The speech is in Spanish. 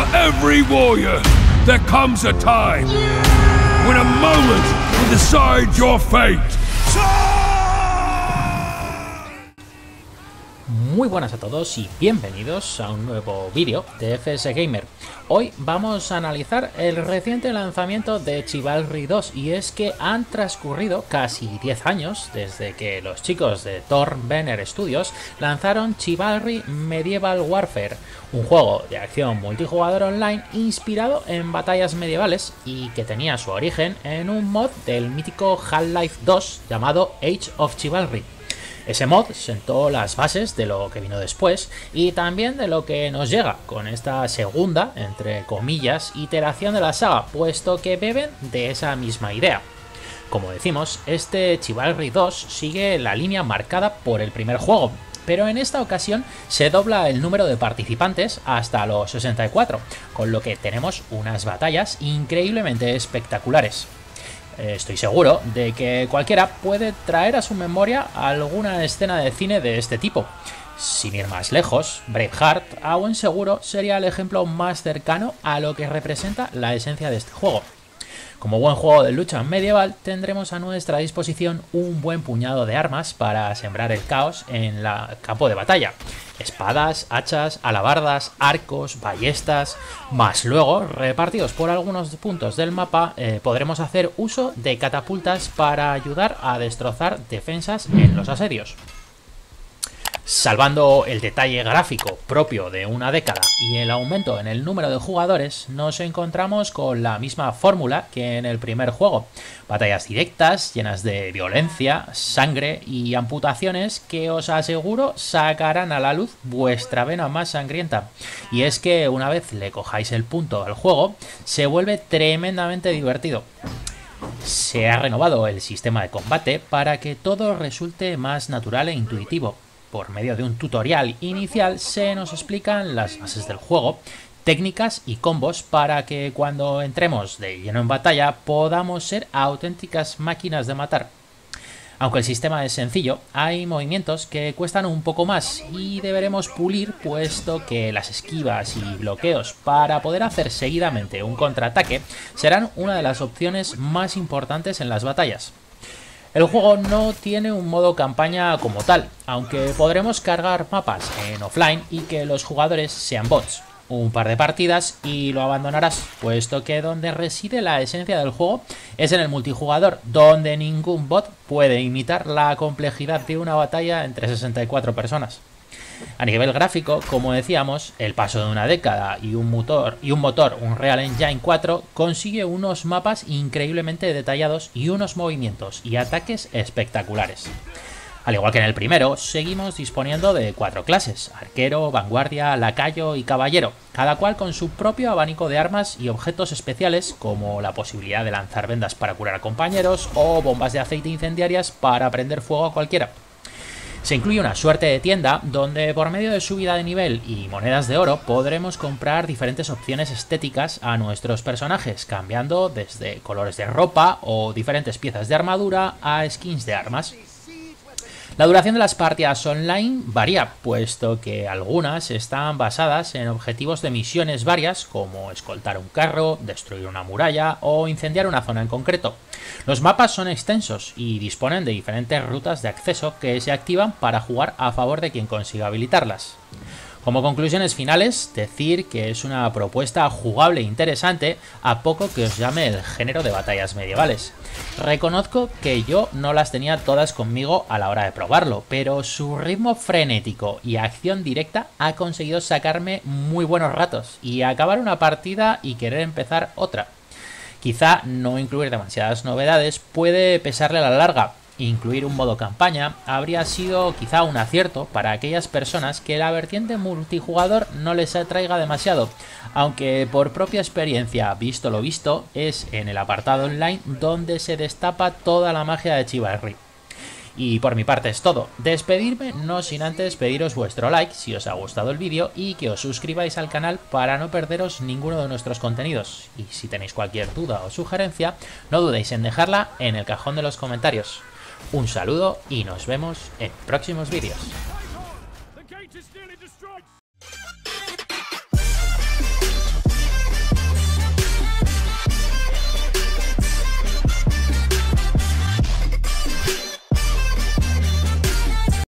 every warrior, there comes a time when a moment will decide your fate. Muy buenas a todos y bienvenidos a un nuevo vídeo de FS Gamer. Hoy vamos a analizar el reciente lanzamiento de Chivalry 2 y es que han transcurrido casi 10 años desde que los chicos de Banner Studios lanzaron Chivalry Medieval Warfare, un juego de acción multijugador online inspirado en batallas medievales y que tenía su origen en un mod del mítico Half-Life 2 llamado Age of Chivalry. Ese mod sentó las bases de lo que vino después y también de lo que nos llega con esta segunda, entre comillas, iteración de la saga, puesto que beben de esa misma idea. Como decimos, este Chivalry 2 sigue la línea marcada por el primer juego, pero en esta ocasión se dobla el número de participantes hasta los 64, con lo que tenemos unas batallas increíblemente espectaculares. Eh, estoy seguro de que cualquiera puede traer a su memoria alguna escena de cine de este tipo. Sin ir más lejos, Braveheart, a buen seguro, sería el ejemplo más cercano a lo que representa la esencia de este juego. Como buen juego de lucha medieval, tendremos a nuestra disposición un buen puñado de armas para sembrar el caos en el campo de batalla. Espadas, hachas, alabardas, arcos, ballestas, más luego, repartidos por algunos puntos del mapa, eh, podremos hacer uso de catapultas para ayudar a destrozar defensas en los asedios. Salvando el detalle gráfico propio de una década y el aumento en el número de jugadores, nos encontramos con la misma fórmula que en el primer juego. Batallas directas, llenas de violencia, sangre y amputaciones que os aseguro sacarán a la luz vuestra vena más sangrienta. Y es que una vez le cojáis el punto al juego, se vuelve tremendamente divertido. Se ha renovado el sistema de combate para que todo resulte más natural e intuitivo por medio de un tutorial inicial se nos explican las bases del juego, técnicas y combos para que cuando entremos de lleno en batalla podamos ser auténticas máquinas de matar. Aunque el sistema es sencillo, hay movimientos que cuestan un poco más y deberemos pulir puesto que las esquivas y bloqueos para poder hacer seguidamente un contraataque serán una de las opciones más importantes en las batallas. El juego no tiene un modo campaña como tal, aunque podremos cargar mapas en offline y que los jugadores sean bots. Un par de partidas y lo abandonarás, puesto que donde reside la esencia del juego es en el multijugador, donde ningún bot puede imitar la complejidad de una batalla entre 64 personas. A nivel gráfico, como decíamos, el paso de una década y un motor, y un motor, un Real Engine 4, consigue unos mapas increíblemente detallados y unos movimientos y ataques espectaculares. Al igual que en el primero, seguimos disponiendo de cuatro clases, arquero, vanguardia, lacayo y caballero, cada cual con su propio abanico de armas y objetos especiales como la posibilidad de lanzar vendas para curar a compañeros o bombas de aceite incendiarias para prender fuego a cualquiera. Se incluye una suerte de tienda donde por medio de subida de nivel y monedas de oro podremos comprar diferentes opciones estéticas a nuestros personajes, cambiando desde colores de ropa o diferentes piezas de armadura a skins de armas. La duración de las partidas online varía, puesto que algunas están basadas en objetivos de misiones varias, como escoltar un carro, destruir una muralla o incendiar una zona en concreto. Los mapas son extensos y disponen de diferentes rutas de acceso que se activan para jugar a favor de quien consiga habilitarlas. Como conclusiones finales, decir que es una propuesta jugable e interesante a poco que os llame el género de batallas medievales. Reconozco que yo no las tenía todas conmigo a la hora de probarlo, pero su ritmo frenético y acción directa ha conseguido sacarme muy buenos ratos y acabar una partida y querer empezar otra. Quizá no incluir demasiadas novedades puede pesarle a la larga, Incluir un modo campaña habría sido quizá un acierto para aquellas personas que la vertiente multijugador no les atraiga demasiado, aunque por propia experiencia, visto lo visto, es en el apartado online donde se destapa toda la magia de Chivalry. Y por mi parte es todo. Despedirme no sin antes pediros vuestro like si os ha gustado el vídeo y que os suscribáis al canal para no perderos ninguno de nuestros contenidos. Y si tenéis cualquier duda o sugerencia, no dudéis en dejarla en el cajón de los comentarios. Un saludo y nos vemos en próximos vídeos.